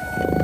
Bye.